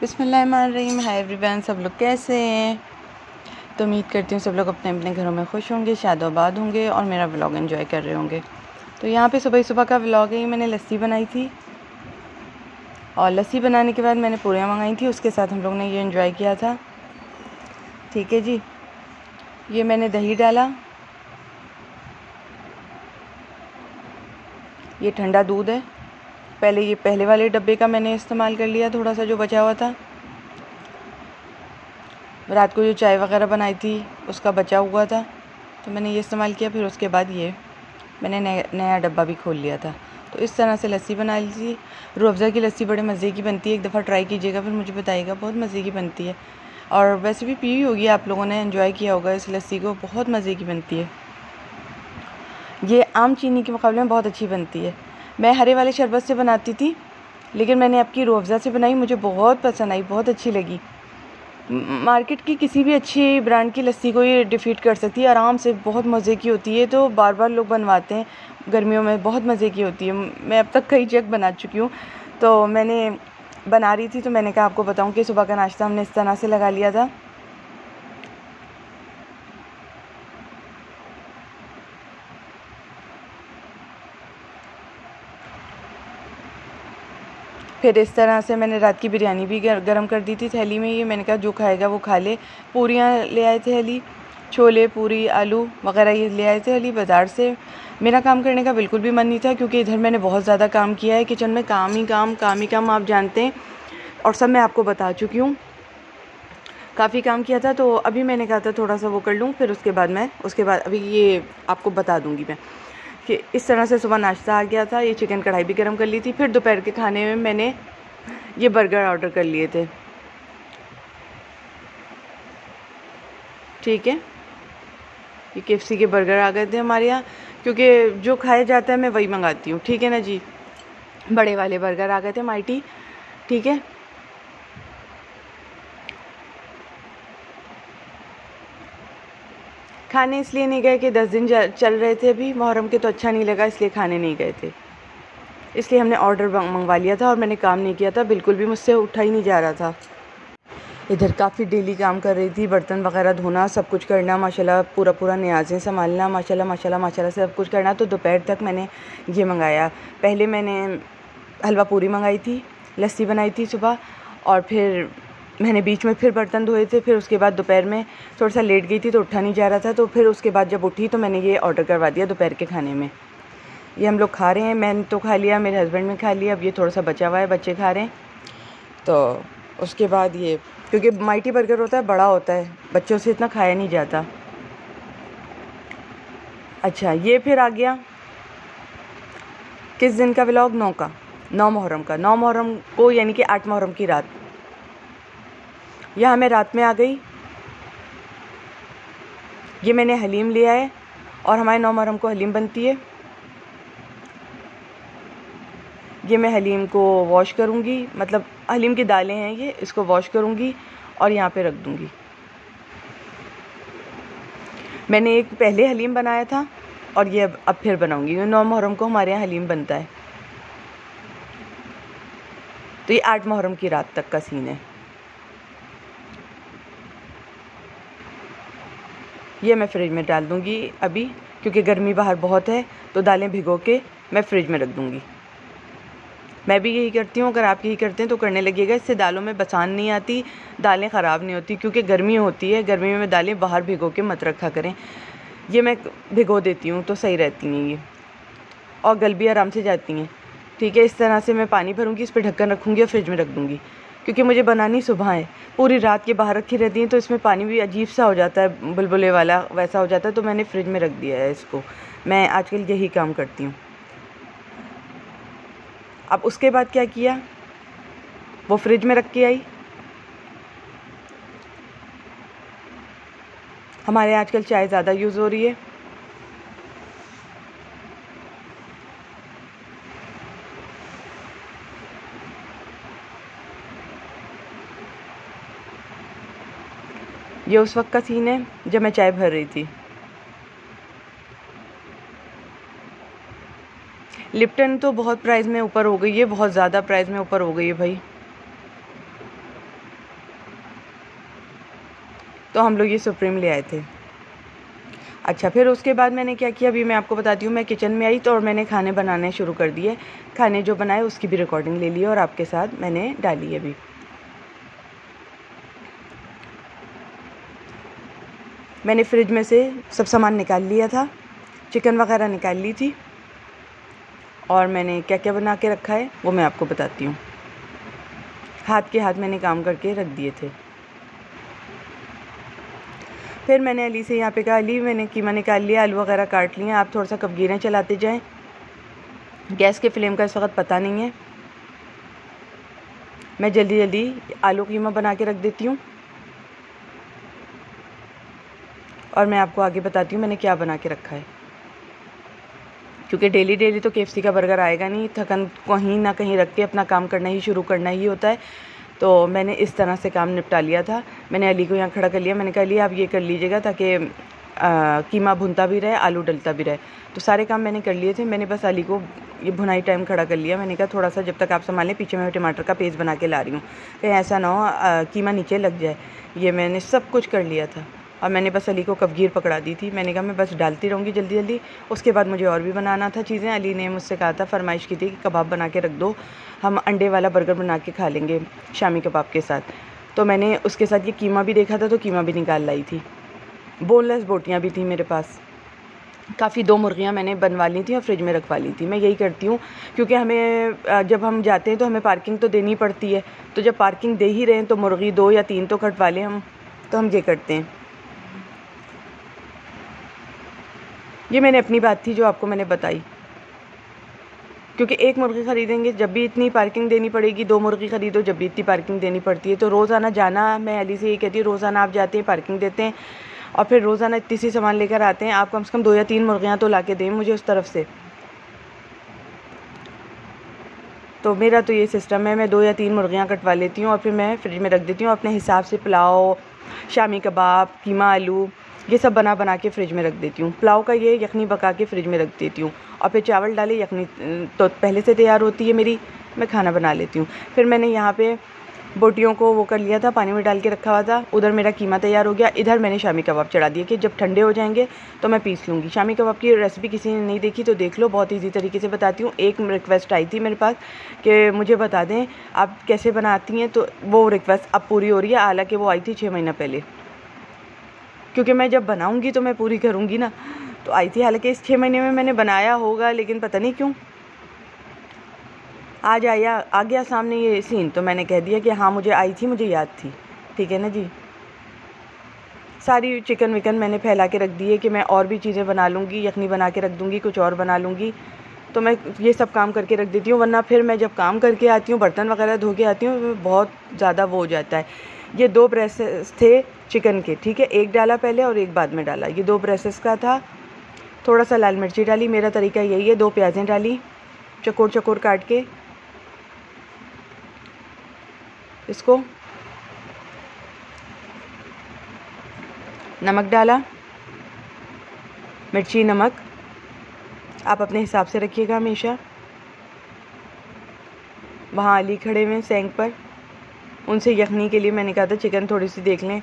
बिसमीम hi everyone, सब लोग कैसे हैं? तो उम्मीद करती हूँ सब लोग अपने अपने घरों में खुश होंगे शादोबाद होंगे और मेरा व्लॉग एंजॉय कर रहे होंगे। तो यहाँ पे सुबह सुबह का व्लॉग है मैंने लस्सी बनाई थी। और लस्सी बनाने के बाद मैंने पूरियाँ मंगाई थी, उसके साथ हम लोग ने ये इन्जॉय किया था। ठीक है जी, ये मैंने दही डाला। ये ठंडा दूध है। पहले ये पहले वाले डब्बे का मैंने इस्तेमाल कर लिया, थोड़ा सा जो बचा हुआ था। रात को जो चाय वगैरह बनाई थी, उसका बचा हुआ था। तो मैंने ये इस्तेमाल किया, फिर उसके बाद ये मैंने नया डब्बा भी खोल लिया था। तो इस तरह से लस्सी बना लीजिए थी। रूअफ़ज़ा की लस्सी बड़े मज़े की बनती है। एक दफ़ा ट्राई कीजिएगा, फिर मुझे बताइएगा, बहुत मज़े की बनती है। और वैसे भी पी हुई होगी, आप लोगों ने इन्जॉय किया होगा इस लस्सी को, बहुत मज़े की बनती है। ये आम चीनी के मुकाबले में बहुत अच्छी बनती है। मैं हरे वाले शरबत से बनाती थी, लेकिन मैंने आपकी रूअफ़ज़ा से बनाई, मुझे बहुत पसंद आई, बहुत अच्छी लगी। मार्केट की किसी भी अच्छी ब्रांड की लस्सी को ये डिफ़ीट कर सकती है, आराम से बहुत मज़े की होती है तो बार बार लोग बनवाते हैं, गर्मियों में बहुत मज़े की होती है। मैं अब तक कई जग बना चुकी हूँ तो मैंने बना रही थी तो मैंने कहा आपको बताऊँ कि सुबह का नाश्ता हमने इस तरह से लगा लिया था। फिर इस तरह से मैंने रात की बिरयानी भी गर्म कर दी थी थैली में। ये मैंने कहा, जो खाएगा वो खा ले। पूरियाँ ले आए थे हली छोले, पूरी, आलू वगैरह ये ले आए थे हली बाज़ार से। मेरा काम करने का बिल्कुल भी मन नहीं था, क्योंकि इधर मैंने बहुत ज़्यादा काम किया है। किचन में काम ही काम काम ही काम, आप जानते हैं। और सब मैं आपको बता चुकी हूँ। काफ़ी काम किया था तो अभी मैंने कहा था थोड़ा सा वो कर लूँ, फिर उसके बाद मैं, उसके बाद अभी ये आपको बता दूँगी मैं। कि इस तरह से सुबह नाश्ता आ गया था, ये चिकन कढ़ाई भी गर्म कर ली थी, फिर दोपहर के खाने में मैंने ये बर्गर ऑर्डर कर लिए थे। ठीक है? ये के के बर्गर आ गए थे हमारे यहाँ, क्योंकि जो खाया जाता है मैं वही मंगाती हूँ। ठीक है ना जी? बड़े वाले बर्गर आ गए थे माइटी ठीक है? खाने इसलिए नहीं गए कि दस दिन चल रहे थे अभी। मुहर्रम के तो अच्छा नहीं लगा, इसलिए खाने नहीं गए थे। इसलिए हमने ऑर्डर मंगवा लिया था और मैंने काम नहीं किया था। बिल्कुल भी मुझसे उठा ही नहीं जा रहा था। इधर काफ़ी डेली काम कर रही थी, बर्तन वगैरह धोना, सब कुछ करना, माशाल्लाह पूरा पूरा न्याजें संभालना, माशाल्लाह माशाल्लाह माशाल्लाह, सब कुछ करना। तो दोपहर तक मैंने ये मंगाया। पहले मैंने हलवा पूरी मंगाई थी, लस्सी बनाई थी सुबह और फिर मैंने बीच में फिर बर्तन धोए थे, फिर उसके बाद दोपहर में थोड़ा सा लेट गई थी तो उठा नहीं जा रहा था तो फिर उसके बाद जब उठी तो मैंने ये ऑर्डर करवा दिया दोपहर के खाने में। ये हम लोग खा रहे हैं, मैंने तो खा लिया, मेरे हस्बैंड ने खा लिया, अब ये थोड़ा सा बचा हुआ है, बच्चे खा रहे हैं। तो उसके बाद ये, क्योंकि माइटी बर्गर होता है, बड़ा होता है, बच्चों से इतना खाया नहीं जाता। अच्छा ये फिर आ गया। किस दिन का व्लॉग नौ का, नौ मुहर्रम का। नौ मुहर्रम को यानी कि आठ मुहर्रम की रात। यह हमें रात में आ गई? ये मैंने हलीम लिया है और हमारे नौ मुहर्रम को हलीम बनती है। ये मैं हलीम को वॉश करूँगी। मतलब हलीम की दालें हैं ये, इसको वॉश करूँगी और यहाँ पे रख दूँगी। मैंने एक पहले हलीम बनाया था और ये अब अब फिर बनाऊँगी। नौ मुहर्रम को हमारे यहाँ हलीम बनता है। तो ये आठ मुहर्रम की रात तक का सीन है। ये मैं फ्रिज में डाल दूँगी अभी, क्योंकि गर्मी बाहर बहुत है तो दालें भिगो के मैं फ्रिज में रख दूँगी। मैं भी यही करती हूँ, अगर आप यही करते हैं तो करने लगेगा, इससे दालों में बसान नहीं आती, दालें ख़राब नहीं होती, क्योंकि गर्मी होती है, गर्मी में दालें बाहर भिगो के मत रखा करें। ये मैं भिगो देती हूँ तो सही रहती हैं ये। और गल भी आराम से जाती हैं। ठीक है, इस तरह से मैं पानी भरूँगी, इस पर ढक्कन रखूँगी और फ्रिज में रख दूँगी। क्योंकि मुझे बनानी सुबह है। पूरी रात के बाहर रखी रहती हैं तो इसमें पानी भी अजीब सा हो जाता है, बुलबुले वाला वैसा हो जाता है तो मैंने फ्रिज में रख दिया है इसको। मैं आजकल यही काम करती हूँ। अब उसके बाद क्या किया? वो फ्रिज में रख के आई। हमारे आजकल चाय ज़्यादा यूज़ हो रही है। ये उस वक्त का सीन है, जब मैं चाय भर रही थी। लिप्टन तो बहुत प्राइस में ऊपर हो गई है, बहुत ज़्यादा प्राइस में ऊपर हो गई है भाई। तो हम लोग ये सुप्रीम ले आए थे। अच्छा फिर उसके बाद मैंने क्या किया? अभी मैं आपको बताती हूँ, मैं किचन में आई तो और मैंने खाने बनाने शुरू कर दिए। खाने जो बनाए उसकी भी रिकॉर्डिंग ले ली और आपके साथ मैंने डाली अभी। मैंने फ्रिज में से सब सामान निकाल लिया था चिकन वगैरह निकाल ली थी और मैंने क्या क्या बना के रखा है, वो मैं आपको बताती हूँ। हाथ के हाथ मैंने काम करके रख दिए थे। फिर मैंने अली से यहाँ पे कहा अली मैंने कीमा निकाल लिया, आलू वगैरह काट लिए, आप थोड़ा सा कबगीरें चलाते जाएँ। गैस के फ्लेम का इस वक्त पता नहीं है। मैं जल्दी जल्दी आलू कीमा बना के रख देती हूँ। और मैं आपको आगे बताती हूँ, मैंने क्या बना के रखा है। क्योंकि डेली डेली तो के का बर्गर आएगा नहीं, थकन कहीं ना कहीं रख के अपना काम करना ही शुरू करना ही होता है। तो मैंने इस तरह से काम निपटा लिया था। मैंने अली को यहाँ खड़ा कर लिया। मैंने कहा लिया आप ये कर लीजिएगा ताकि कीमा भुनता भी रहे, आलू डलता भी रहे। तो सारे काम मैंने कर लिए थे। मैंने बस अली को ये भुनाई टाइम खड़ा कर लिया। मैंने कहा थोड़ा सा जब तक आप संभालें, पीछे मैं टमाटर का पेस्ट बना के ला रही हूँ। कहीं ऐसा ना हो कीमा नीचे लग जाए। ये मैंने सब कुछ कर लिया था। और मैंने बस अली को कबगीर पकड़ा दी थी। मैंने कहा, मैं बस डालती रहूँगी जल्दी जल्दी। उसके बाद मुझे और भी बनाना था चीज़ें। अली ने मुझसे कहा था, फरमाइश की थी कि कबाब बना के रख दो, हम अंडे वाला बर्गर बना के खा लेंगे शामी कबाब के साथ। तो मैंने उसके साथ ये कीमा भी देखा था तो कीमा भी निकाल लाई थी। बोनलेस बोटियाँ भी थी मेरे पास। काफ़ी दो मुर्गियाँ मैंने बनवा ली थी और फ्रिज में रखवा ली थी। मैं यही करती हूँ, क्योंकि हमें जब हम जाते हैं तो हमें पार्किंग तो देनी पड़ती है। तो जब पार्किंग दे ही रहे हैं तो मुर्गी दो या तीन तो कटवा लें हम तो हम ये करते हैं। ये मैंने अपनी बात थी जो आपको मैंने बताई। क्योंकि एक मुर्गी ख़रीदेंगे, जब भी इतनी पार्किंग देनी पड़ेगी, दो मुर्गी ख़रीदो, जब भी इतनी पार्किंग देनी पड़ती है। तो रोज़ाना जाना, मैं अली से ये कहती हूँ, रोज़ाना आप जाते हैं पार्किंग देते हैं, और फिर रोज़ाना इतनी सी सामान लेकर आते हैं, आप कम से कम दो या तीन मुर्गियाँ तो ला के दें मुझे उस तरफ़ से। तो मेरा तो ये सिस्टम है, मैं दो या तीन मुर्गियाँ कटवा लेती हूँ, और फिर मैं फ्रिज में रख देती हूँ, अपने हिसाब से पुलाव, शामी कबाब, कीमा आलू ये सब बना बना के फ्रिज में रख देती हूँ। पुलाव का ये यखनी पका के फ्रिज में रख देती हूँ और फिर चावल डाले, यखनी तो पहले से तैयार होती है मेरी, मैं खाना बना लेती हूँ। फिर मैंने यहाँ पे बोटियों को वो कर लिया था, पानी में डाल के रखा हुआ था, उधर मेरा कीमा तैयार हो गया। इधर मैंने शामी कबाब चढ़ा दिया कि जब ठंडे हो जाएँगे तो मैं पीस लूँगी। शामी कबाब की रेसिपी किसी ने नहीं देखी तो देख लो, बहुत ईजी तरीके से बताती हूँ। एक रिक्वेस्ट आई थी मेरे पास कि मुझे बता दें, आप कैसे बनाती हैं? तो वो रिक्वेस्ट अब पूरी हो रही है, हालाँकि वो आई थी छः महीना पहले। क्योंकि मैं जब बनाऊँगी तो मैं पूरी करूँगी ना। तो आई थी हालाँकि इस छः महीने में मैंने बनाया होगा, लेकिन पता नहीं क्यों। आज आया, आ गया सामने ये सीन तो मैंने कह दिया कि हाँ मुझे आई थी, मुझे याद थी। ठीक है ना जी? सारी चिकन विकन मैंने फैला के रख दी है कि मैं और भी चीज़ें बना लूँगी, यखनी बना के रख दूँगी, कुछ और बना लूँगी। तो मैं ये सब काम करके रख देती हूँ, वरना फिर मैं जब काम करके आती हूँ, बर्तन वगैरह धो के आती हूँ, बहुत ज़्यादा वो हो जाता है। ये दो ब्रेसेस थे चिकन के, ठीक है? एक डाला पहले और एक बाद में डाला। ये दो ब्रेसेस का था। थोड़ा सा लाल मिर्ची डाली। मेरा तरीका यही है, दो प्याज़ें डाली चकोर चकोर काट के। इसको नमक डाला, मिर्ची, नमक। आप अपने हिसाब से रखिएगा हमेशा। वहाँ अली खड़े हुए सेंक पर। उनसे यखनी के लिए मैंने कहा था, चिकन थोड़ी सी देख लें।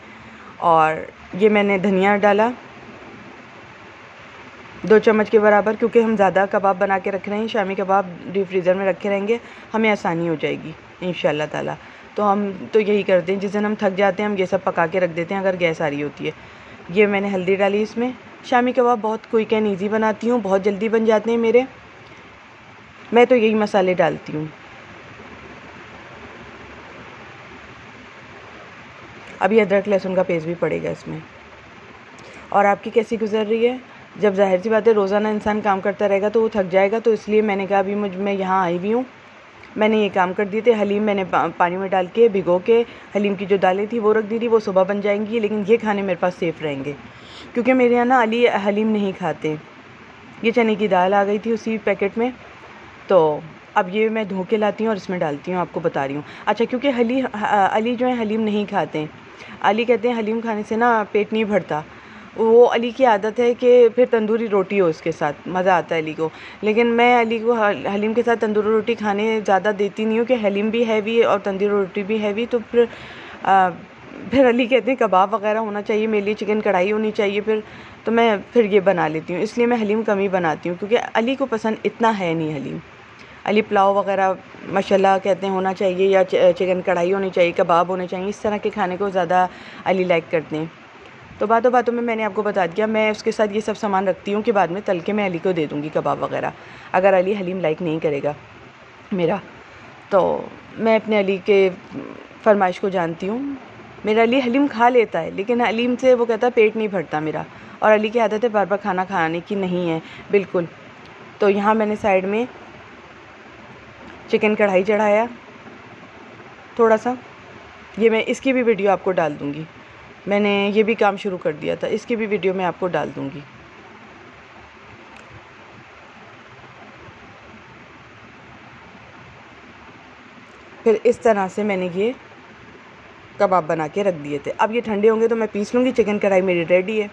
और ये मैंने धनिया डाला, दो चम्मच के बराबर, क्योंकि हम ज़्यादा कबाब बना के रख रहे हैं, शामी कबाब डीप फ्रीज़र में रखे रहेंगे, हमें आसानी हो जाएगी इन ताला। तो हम तो यही करते हैं, जिस दिन हम थक जाते हैं, हम ये सब पका के रख देते हैं, अगर गैस आ रही होती है। ये मैंने हल्दी डाली इसमें। शामी कबाब बहुत क्विक एंड ईजी बनाती हूँ, बहुत जल्दी बन जाते हैं मेरे। मैं तो यही मसाले डालती हूँ। अभी अदरक लहसुन का पेस्ट भी पड़ेगा इसमें। और आपकी कैसी गुजर रही है? जब ज़ाहिर सी बात है, रोज़ाना इंसान काम करता रहेगा तो वो थक जाएगा तो इसलिए मैंने कहा, अभी मुझ, मैं यहाँ आई हुई हूँ। मैंने ये काम कर दिए थे, हलीम मैंने पानी में डाल के, भिगो के, हलीम की जो दालें थी वो रख दी थी, वो सुबह बन जाएँगी, लेकिन ये खाने मेरे पास सेफ़ रहेंगे। क्योंकि मेरे यहाँ ना अली, हलीम नहीं खाते। ये चने की दाल आ गई थी उसी पैकेट में तो अब ये मैं धो के लाती हूँ और इसमें डालती हूँ, आपको बता रही हूँ। अच्छा क्योंकि हली, अली जो है, हलीम नहीं खाते। हैं अली कहते हैं, हलीम खाने से ना पेट नहीं भरता। वो अली की आदत है कि फिर तंदूरी रोटी हो उसके साथ, मज़ा आता है अली को। लेकिन मैं अली को हलीम के साथ तंदूरी रोटी खाने ज़्यादा देती नहीं हूँ कि हलीम भी हैवी और तंदूरी रोटी भी हैवी तो फिर फिर अली कहते हैं, कबाब वगैरह होना चाहिए, मेरे लिए चिकन कढ़ाई होनी चाहिए। फिर तो मैं फिर ये बना लेती हूँ। इसलिए मैं हलीम कम ही बनाती हूँ, क्योंकि अली को पसंद इतना है नहीं हलीम। अली पुलाव वगैरह माशाल्लाह कहते हैं, होना चाहिए या चिकन कढ़ाई होनी चाहिए, कबाब होने चाहिए, इस तरह के खाने को ज़्यादा अली लाइक करते हैं। तो बातों बातों में मैंने आपको बता दिया, मैं उसके साथ ये सब सामान रखती हूँ कि बाद में तल के मैं अली को दे दूँगी कबाब वगैरह, अगर अली हलीम लाइक नहीं करेगा मेरा। तो मैं अपने अली के फरमाइश को जानती हूँ। मेरा अली हलीम खा लेता है, लेकिन हलीम से वो कहता है, पेट नहीं भरता मेरा। और अली की आदत है बार बार खाना खाने की, नहीं है, बिल्कुल। तो यहाँ मैंने साइड में चिकन कढ़ाई चढ़ाया, थोड़ा सा। ये मैं, इसकी भी वीडियो आपको डाल दूँगी। मैंने ये भी काम शुरू कर दिया था, इसकी भी वीडियो मैं आपको डाल दूँगी। फिर इस तरह से मैंने ये कबाब बना के रख दिए थे। अब ये ठंडे होंगे तो मैं पीस लूँगी, चिकन कढ़ाई मेरी रेडी है।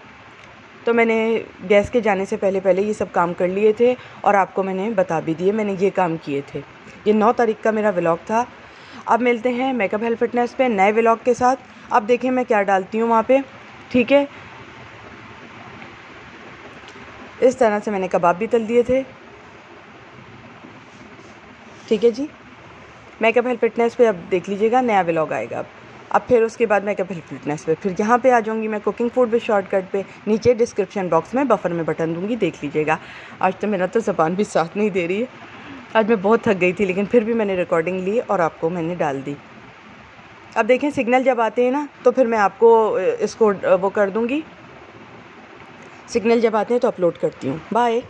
तो मैंने गैस के जाने से पहले पहले ये सब काम कर लिए थे और आपको मैंने बता भी दिए, मैंने ये काम किए थे। ये नौ तारीख का मेरा व्लॉग था। अब मिलते हैं मेकअप हेल्थ फिटनेस पे नए व्लॉग के साथ। अब देखें मैं क्या डालती हूँ वहाँ पे। ठीक है? इस तरह से मैंने कबाब भी तल दिए थे। ठीक है जी? मेकअप हेल्थ फिटनेस पे अब देख लीजिएगा, नया व्लॉग आएगा अब। अब फिर उसके बाद मैं हेल्थ फिटनेस पे, फिर यहाँ पे आ जाऊँगी मैं कुकिंग फ़ूड भी शॉर्टकट पे, नीचे डिस्क्रिप्शन बॉक्स में बफर में बटन दूँगी, देख लीजिएगा। आज तो मेरा तो ज़बान भी साथ नहीं दे रही है। आज मैं बहुत थक गई थी, लेकिन फिर भी मैंने रिकॉर्डिंग ली और आपको मैंने डाल दी। अब देखें सिग्नल जब आते हैं ना तो फिर मैं आपको इसको वो कर दूँगी। सिग्नल जब आते हैं तो अपलोड करती हूँ। बाय